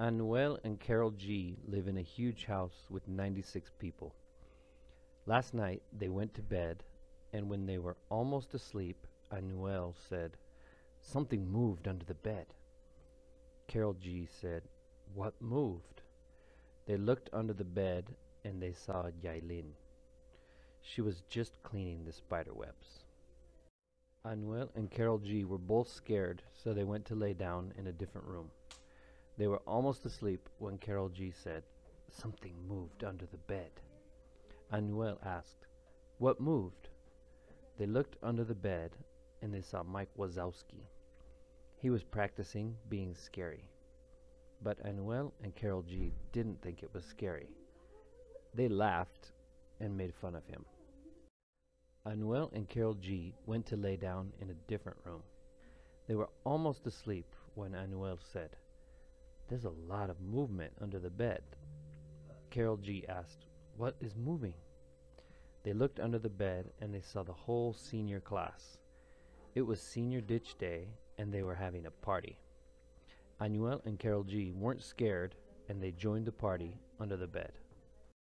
Anuel and Karol G live in a huge house with 96 people. Last night they went to bed, and when they were almost asleep, Anuel said, Something moved under the bed. Karol G said, What moved? They looked under the bed and they saw Yailin. She was just cleaning the spider webs. Anuel and Karol G were both scared, so they went to lay down in a different room. They were almost asleep when Karol G said, Something moved under the bed. Anuel asked, What moved? They looked under the bed and they saw Mike Wazowski. He was practicing being scary. But Anuel and Karol G didn't think it was scary. They laughed and made fun of him. Anuel and Karol G went to lay down in a different room. They were almost asleep when Anuel said, There's a lot of movement under the bed. Karol G asked, What is moving? They looked under the bed and they saw the whole senior class. It was senior ditch day and they were having a party. Anuel and Karol G weren't scared and they joined the party under the bed.